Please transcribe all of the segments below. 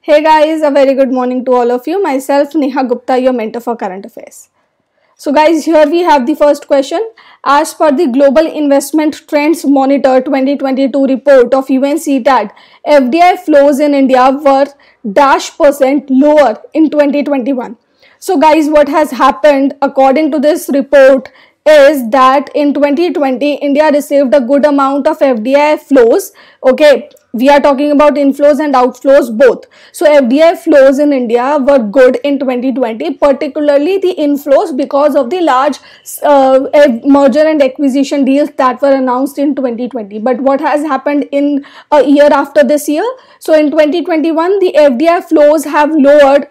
Hey guys, a very good morning to all of you. Myself Neha Gupta, your mentor for current affairs. So guys, here we have the first question. As per the Global Investment Trends Monitor 2022 report of UNCTAD, FDI flows in India were dash percent lower in 2021. So guys, what has happened according to this report is that in 2020 India received a good amount of FDI flows. Okay, we are talking about inflows and outflows both. So FDI flows in India were good in 2020, particularly the inflows because of the large uh, merger and acquisition deals that were announced in 2020. But what has happened in a year after this year? So in 2021, the FDI flows have lowered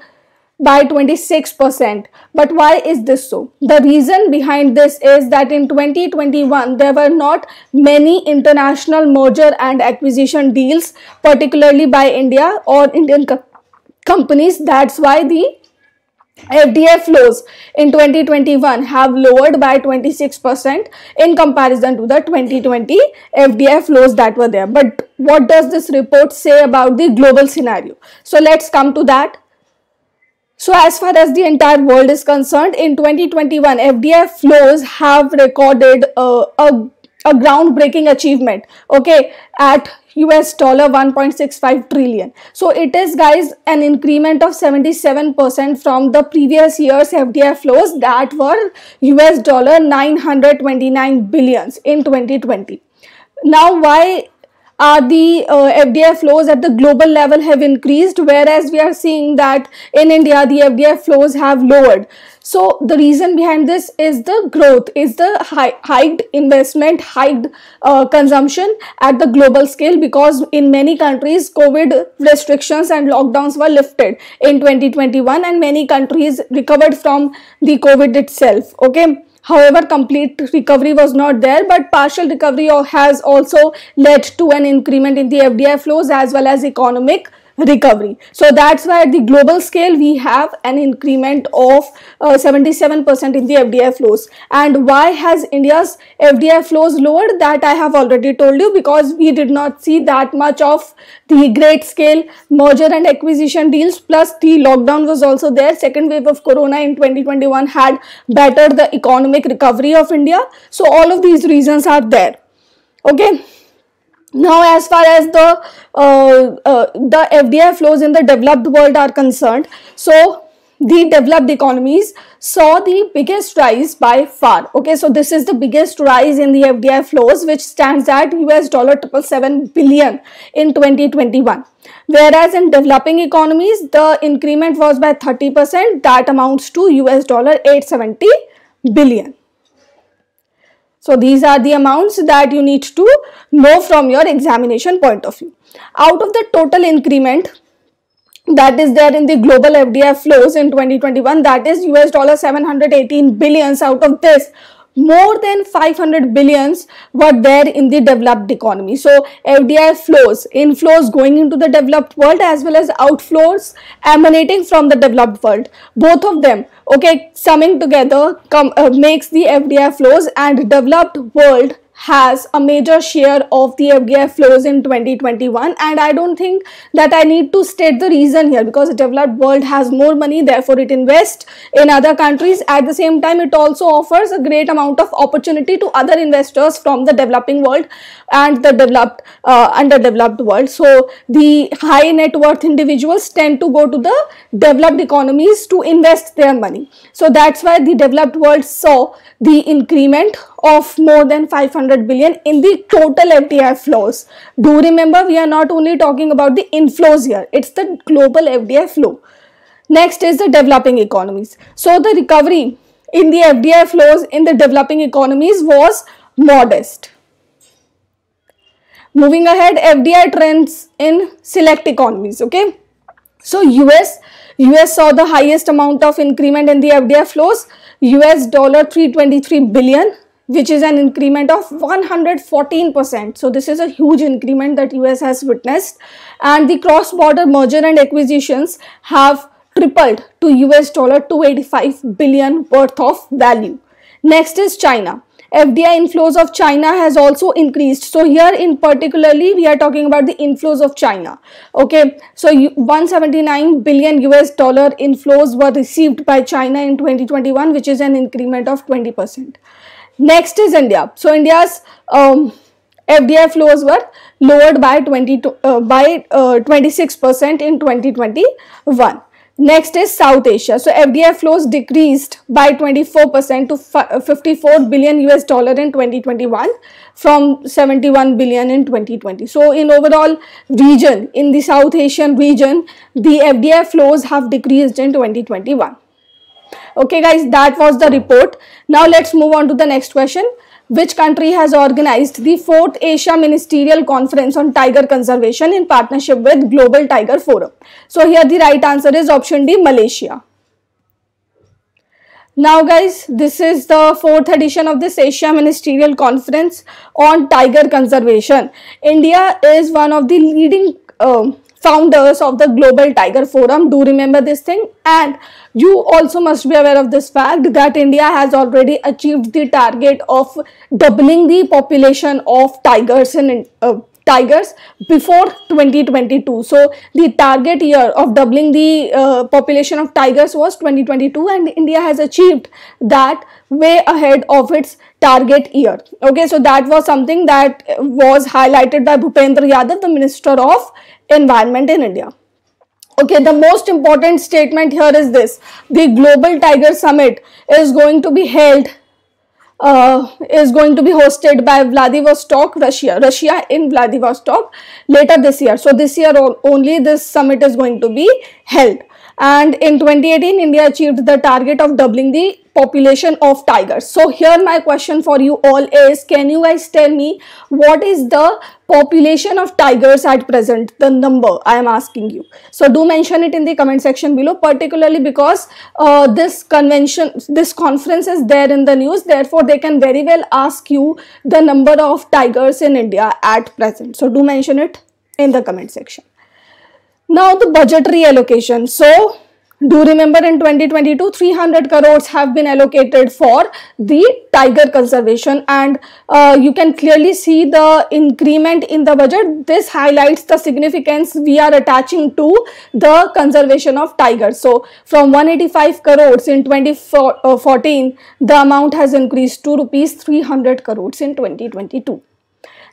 by 26%. But why is this so? The reason behind this is that in 2021 there were not many international merger and acquisition deals, particularly by India or Indian co companies. That's why the FDI flows in 2021 have lowered by 26% in comparison to the 2020 FDI flows that were there. But what does this report say about the global scenario? So let's come to that. So as far as the entire world is concerned, in 2021, FDI flows have recorded uh, a, a groundbreaking achievement, okay, at US dollar 1.65 trillion. So it is guys an increment of 77% from the previous year's FDI flows that were US dollar 929 billions in 2020. Now why are the uh, FDI flows at the global level have increased, whereas we are seeing that in India the FDI flows have lowered. So the reason behind this is the growth, is the high, hiked investment, hiked uh, consumption at the global scale because in many countries COVID restrictions and lockdowns were lifted in 2021 and many countries recovered from the COVID itself. Okay However, complete recovery was not there, but partial recovery has also led to an increment in the FDI flows as well as economic recovery. So that's why at the global scale we have an increment of 77% uh, in the FDI flows. And why has India's FDI flows lowered? That I have already told you because we did not see that much of the great scale merger and acquisition deals plus the lockdown was also there. Second wave of corona in 2021 had bettered the economic recovery of India. So all of these reasons are there. Okay. Now, as far as the uh, uh, the FDI flows in the developed world are concerned, so the developed economies saw the biggest rise by far. Okay, so this is the biggest rise in the FDI flows, which stands at US dollar triple seven billion in 2021. Whereas in developing economies, the increment was by 30%, that amounts to US dollar 870 billion. So these are the amounts that you need to know from your examination point of view. Out of the total increment that is there in the global FDI flows in 2021 that is US dollar 718 billions out of this more than 500 billions were there in the developed economy. So FDI flows, inflows going into the developed world as well as outflows emanating from the developed world. Both of them, okay, summing together come, uh, makes the FDI flows and developed world has a major share of the FDI flows in 2021 and I don't think that I need to state the reason here because the developed world has more money therefore it invests in other countries. At the same time it also offers a great amount of opportunity to other investors from the developing world and the developed uh, underdeveloped world. So the high net worth individuals tend to go to the developed economies to invest their money. So that's why the developed world saw the increment of more than 500 billion in the total FDI flows. Do remember we are not only talking about the inflows here, it's the global FDI flow. Next is the developing economies. So the recovery in the FDI flows in the developing economies was modest. Moving ahead, FDI trends in select economies, okay? So US, US saw the highest amount of increment in the FDI flows US dollar 323 billion which is an increment of 114%. So this is a huge increment that US has witnessed and the cross-border merger and acquisitions have tripled to US dollar 285 billion worth of value. Next is China. fdi inflows of china has also increased so here in particularly we are talking about the inflows of china okay so 179 billion us dollar inflows were received by china in 2021 which is an increment of 20 percent next is india so india's um, FDI flows were lowered by 20 uh, by 26% uh, in 2021. Next is South Asia. So FDI flows decreased by 24% to 54 billion US dollar in 2021 from 71 billion in 2020. So in overall region, in the South Asian region, the FDI flows have decreased in 2021. Okay guys, that was the report. Now let's move on to the next question which country has organized the 4th Asia Ministerial Conference on Tiger Conservation in partnership with Global Tiger Forum? So here the right answer is option D, Malaysia. Now guys, this is the fourth edition of this Asia Ministerial Conference on Tiger Conservation. India is one of the leading uh, founders of the Global Tiger Forum. Do remember this thing and you also must be aware of this fact that India has already achieved the target of doubling the population of tigers in uh, tigers before 2022 so the target year of doubling the uh, population of tigers was 2022 and india has achieved that way ahead of its target year. Okay so that was something that was highlighted by bhupendra yadav the minister of environment in india. Okay the most important statement here is this. The global tiger summit is going to be held uh, is going to be hosted by Vladivostok, Russia, Russia in Vladivostok later this year. So this year only this summit is going to be held and in 2018 India achieved the target of doubling the population of tigers. So here my question for you all is can you guys tell me what is the population of tigers at present the number I am asking you. So do mention it in the comment section below particularly because uh, this convention this conference is there in the news therefore they can very well ask you the number of tigers in India at present. So do mention it in the comment section. Now the budgetary allocation. So do remember in 2022 300 crores have been allocated for the tiger conservation and uh, you can clearly see the increment in the budget. This highlights the significance we are attaching to the conservation of tigers so from 185 crores in 2014 the amount has increased to rupees 300 crores in 2022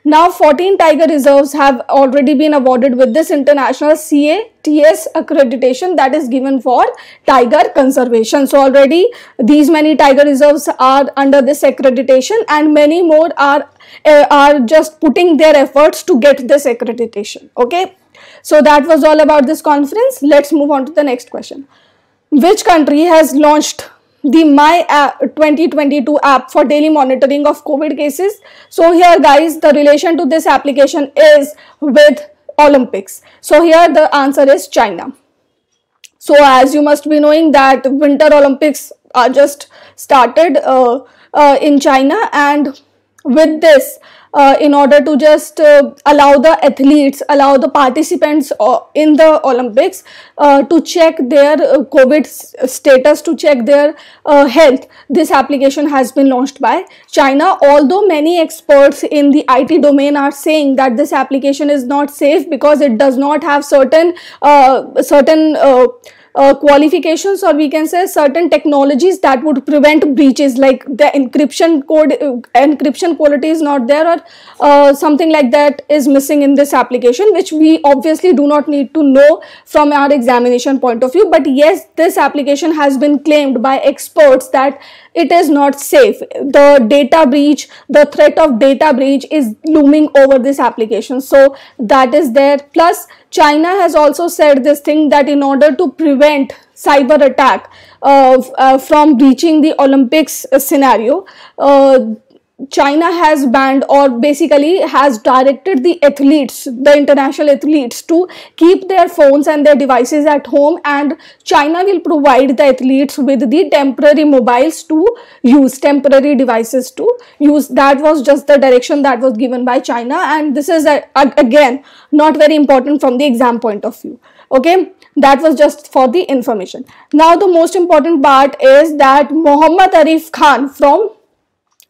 now 14 tiger reserves have already been awarded with this international CATS accreditation that is given for tiger conservation. So already these many tiger reserves are under this accreditation and many more are, uh, are just putting their efforts to get this accreditation. Okay. So that was all about this conference. Let's move on to the next question. Which country has launched the my app 2022 app for daily monitoring of covid cases. So here guys the relation to this application is with olympics. So here the answer is china. So as you must be knowing that winter olympics are just started uh, uh, in china and with this uh, in order to just uh, allow the athletes, allow the participants uh, in the Olympics uh, to check their uh, COVID status, to check their uh, health. This application has been launched by China. Although many experts in the IT domain are saying that this application is not safe because it does not have certain certain uh, qualifications or we can say certain technologies that would prevent breaches like the encryption code uh, encryption quality is not there or uh, something like that is missing in this application which we obviously do not need to know from our examination point of view. But yes this application has been claimed by experts that it is not safe. The data breach the threat of data breach is looming over this application. So that is there. Plus china has also said this thing that in order to prevent cyber attack uh, uh, from breaching the olympics scenario uh, China has banned or basically has directed the athletes, the international athletes to keep their phones and their devices at home and China will provide the athletes with the temporary mobiles to use, temporary devices to use. That was just the direction that was given by China and this is uh, a, a, again not very important from the exam point of view. Okay, that was just for the information. Now the most important part is that Muhammad Arif Khan from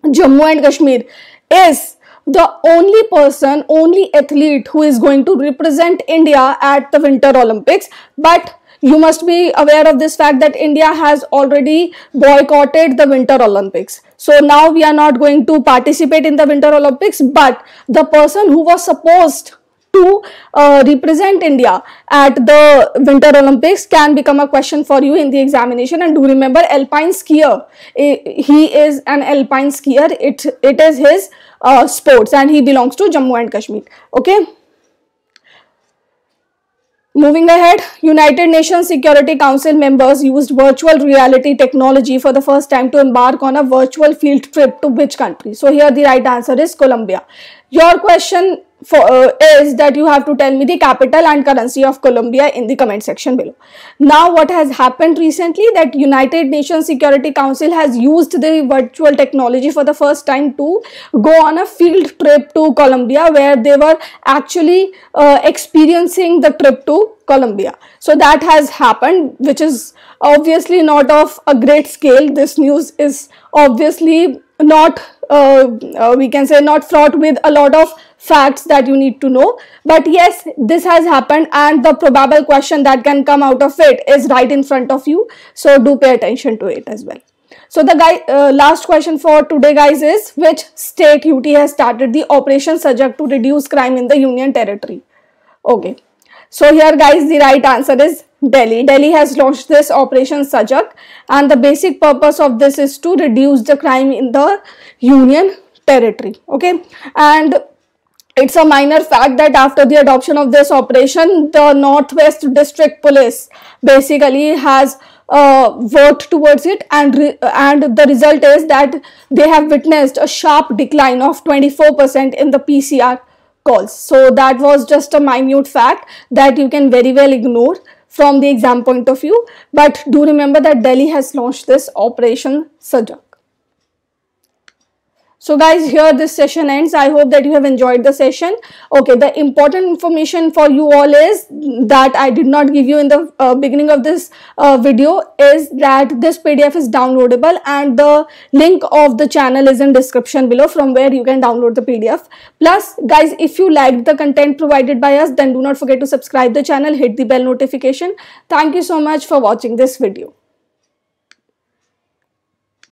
Jammu and Kashmir is the only person, only athlete who is going to represent India at the Winter Olympics. But you must be aware of this fact that India has already boycotted the Winter Olympics. So now we are not going to participate in the Winter Olympics, but the person who was supposed to uh, represent India at the Winter Olympics can become a question for you in the examination. And do remember, alpine skier. He is an alpine skier. It it is his uh, sports, and he belongs to Jammu and Kashmir. Okay. Moving ahead, United Nations Security Council members used virtual reality technology for the first time to embark on a virtual field trip to which country? So here the right answer is Colombia. Your question for uh, is that you have to tell me the capital and currency of Colombia in the comment section below. Now what has happened recently that United Nations Security Council has used the virtual technology for the first time to go on a field trip to Colombia where they were actually uh, experiencing the trip to Colombia. So that has happened which is obviously not of a great scale. This news is obviously not we can say not fraught with a lot of facts that you need to know. But yes this has happened and the probable question that can come out of it is right in front of you. So do pay attention to it as well. So the guy uh, last question for today guys is which state UT has started the operation Sajag to reduce crime in the union territory? Okay. So here guys the right answer is Delhi. Delhi has launched this Operation Sajag and the basic purpose of this is to reduce the crime in the union territory. Okay and it's a minor fact that after the adoption of this operation, the Northwest District Police basically has uh, worked towards it and and the result is that they have witnessed a sharp decline of 24% in the PCR calls. So that was just a minute fact that you can very well ignore from the exam point of view. But do remember that Delhi has launched this Operation Sajag. So guys, here this session ends. I hope that you have enjoyed the session. Okay, the important information for you all is that I did not give you in the uh, beginning of this uh, video is that this PDF is downloadable and the link of the channel is in description below from where you can download the PDF. Plus, guys, if you liked the content provided by us, then do not forget to subscribe the channel, hit the bell notification. Thank you so much for watching this video.